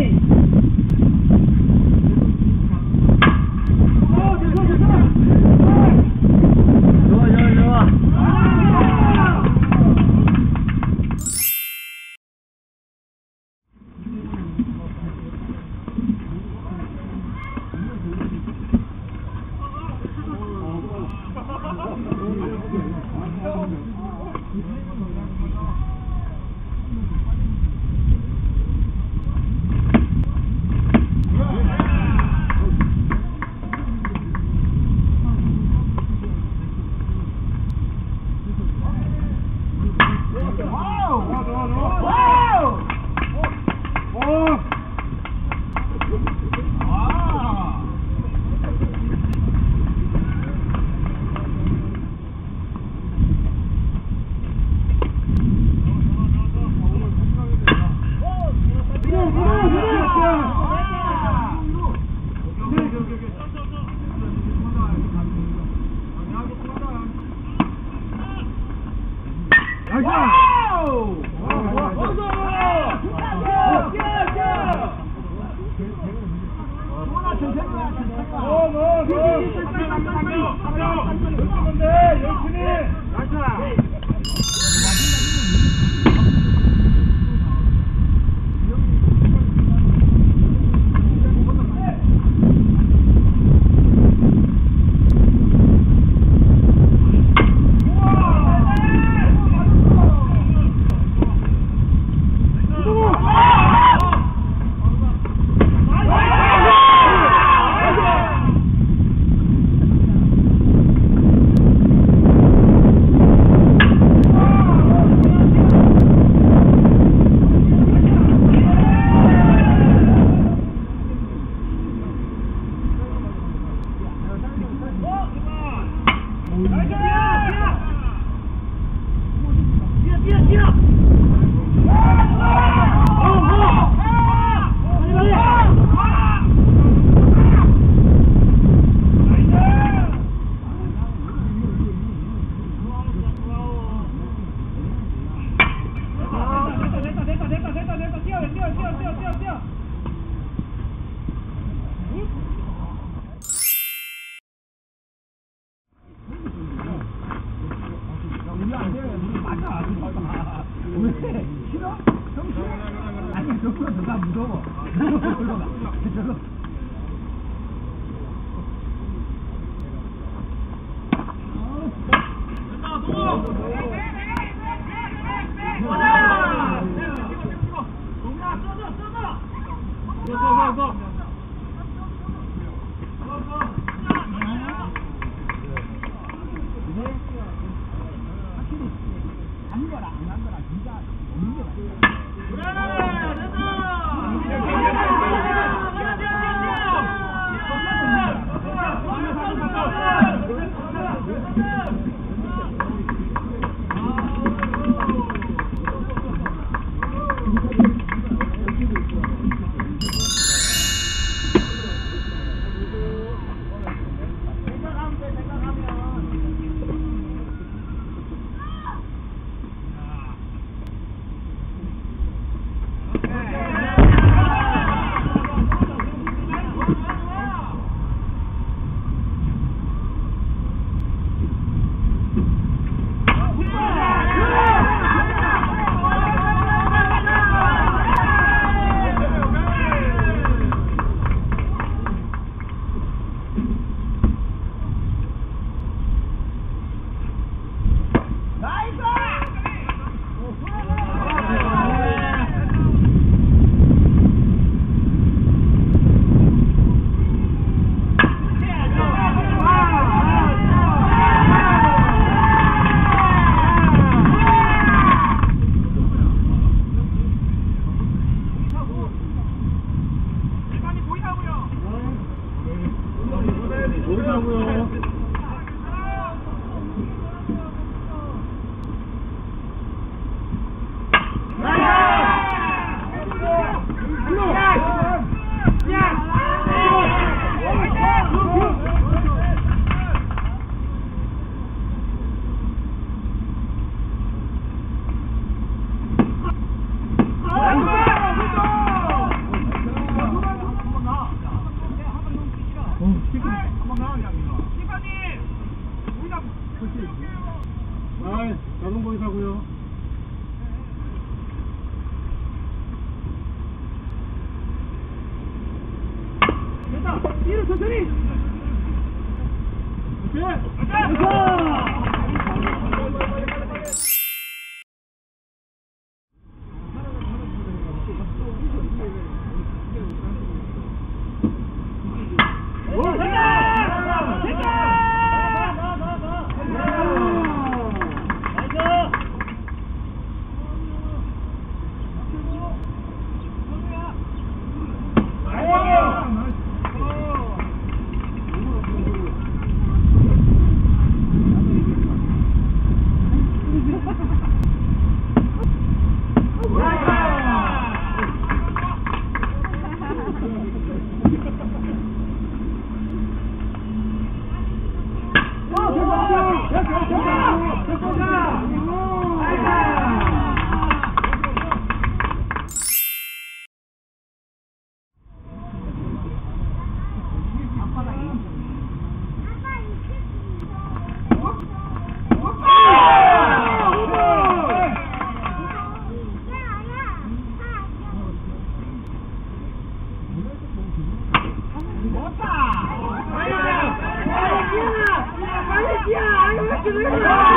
me. 열심히 别踢了 싫어? 형 싫어? 아니, 저거 너가 무서워. 저거 가. 저거. 안 大哎呀哎呀哎呀哎呀哎呀我